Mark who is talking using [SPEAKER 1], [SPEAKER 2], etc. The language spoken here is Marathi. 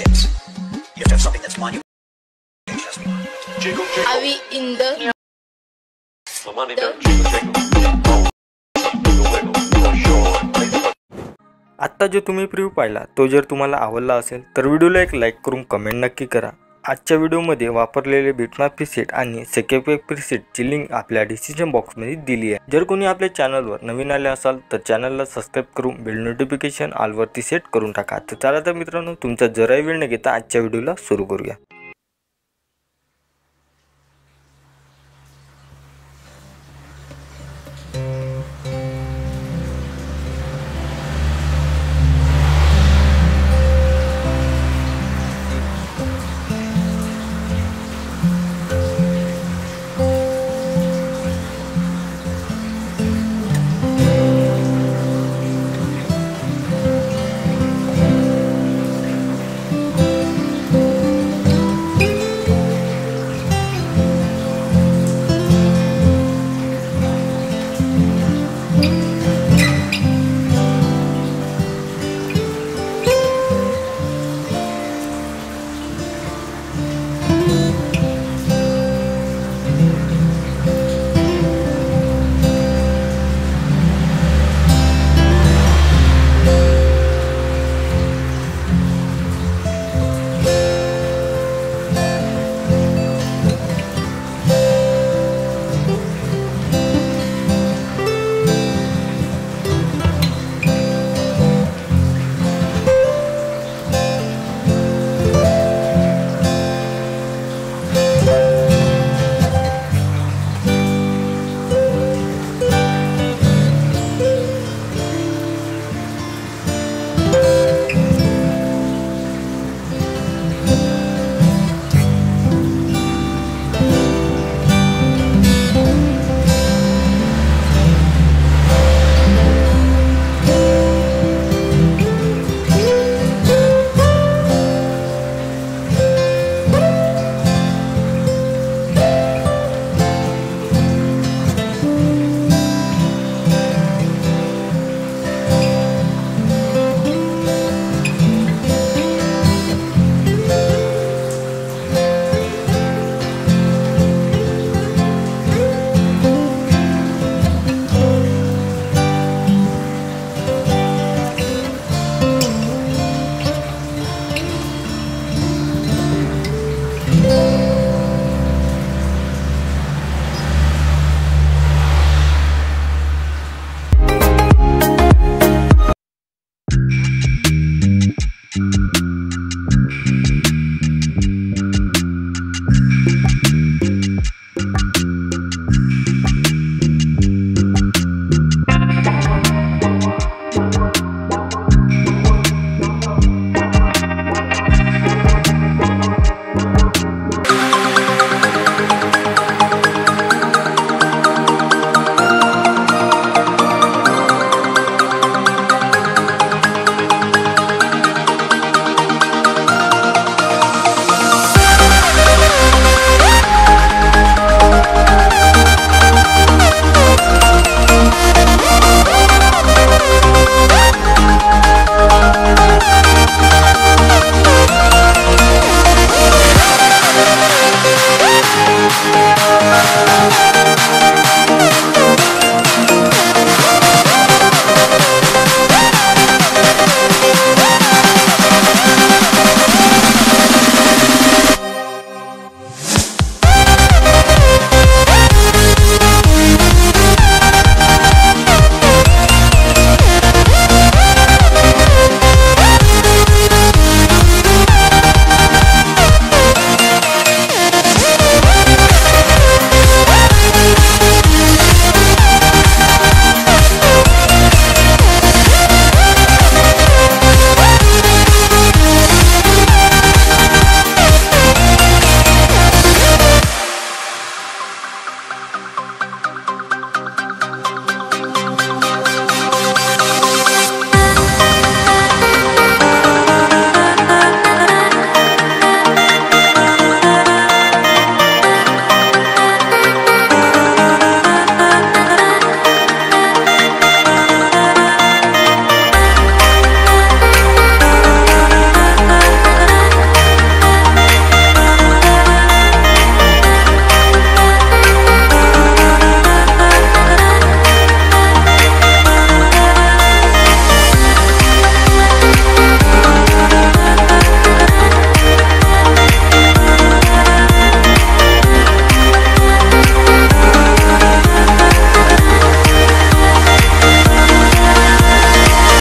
[SPEAKER 1] steps. You have to have something that's monumental. Jiggle, jiggle.
[SPEAKER 2] Are we in the...
[SPEAKER 1] Yeah. The money don't jiggle, jiggle.
[SPEAKER 3] आत्ता जो तुम्ही प्रिव्ह्यू पाहिला तो जर तुम्हाला आवडला असेल तर व्हिडिओला एक लाईक करून कमेंट नक्की करा आजच्या व्हिडिओमध्ये वापरलेले बिटमॅप प्रीसेट आणि सेकेपॅक प्रीसेटची लिंक आपल्या डिसिजन बॉक्समध्ये दिली आहे. जर कोणी आपल्या चॅनलवर नवीन आले असाल तर चॅनलला सबस्क्राईब करून बेल नोटिफिकेशन आलवरती सेट करून टाका. तर चला तर मित्रांनो तुमचा जराही वेळ न घेता आजच्या व्हिडिओला सुरू करूया.